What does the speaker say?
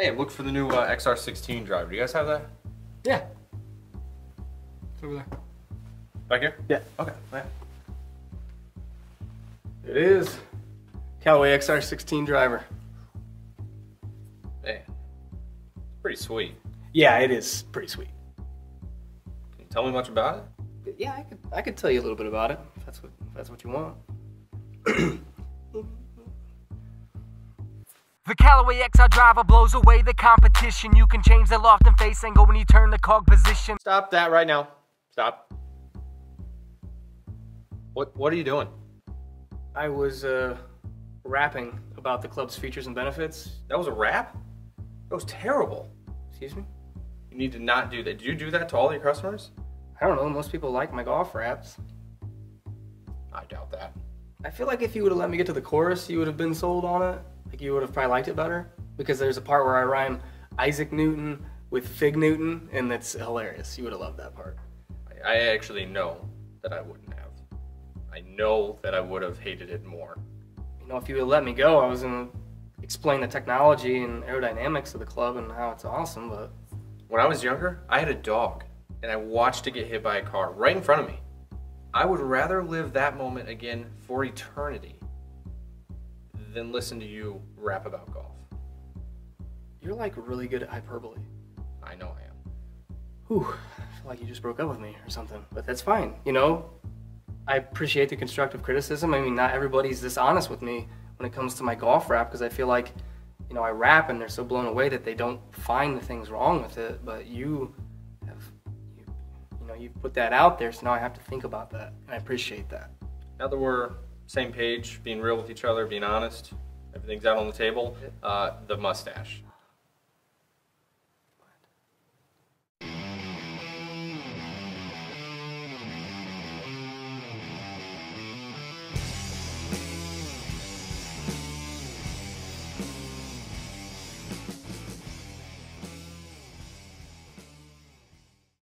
Hey, I'm for the new uh, XR16 driver. Do you guys have that? Yeah. It's over there. Back here? Yeah. Okay. Yeah. It is. Callaway XR16 driver. Man, pretty sweet. Yeah, it is pretty sweet. Can you tell me much about it? Yeah, I could I could tell you a little bit about it if that's what if that's what you want. The Callaway XR driver blows away the competition. You can change the loft and face angle when you turn the cog position. Stop that right now. Stop. What What are you doing? I was uh, rapping about the club's features and benefits. That was a rap? That was terrible. Excuse me? You need to not do that. Did you do that to all your customers? I don't know, most people like my golf raps. I doubt that. I feel like if you would have let me get to the chorus, you would have been sold on it. Like you would have probably liked it better. Because there's a part where I rhyme Isaac Newton with Fig Newton, and that's hilarious. You would have loved that part. I, actually know that I wouldn't have. I know that I would have hated it more. You know, if you would have let me go, I was gonna explain the technology and aerodynamics of the club and how it's awesome, but When I was younger, I had a dog, and I watched it get hit by a car right in front of me. I would rather live that moment again for eternity than listen to you rap about golf. you're like really good at hyperbole. I know I am. Whew, I feel like you just broke up with me or something, but that's fine. You know, I appreciate the constructive criticism. I mean, not everybody's this honest with me when it comes to my golf rap because I feel like, you know, I rap and they're so blown away that they don't find the things wrong with it. But you you, you know, you put that out there, so now I have to think about that, and I appreciate that. Now that we're same page, being real with each other, being honest, everything's out on the table, uh, the mustache.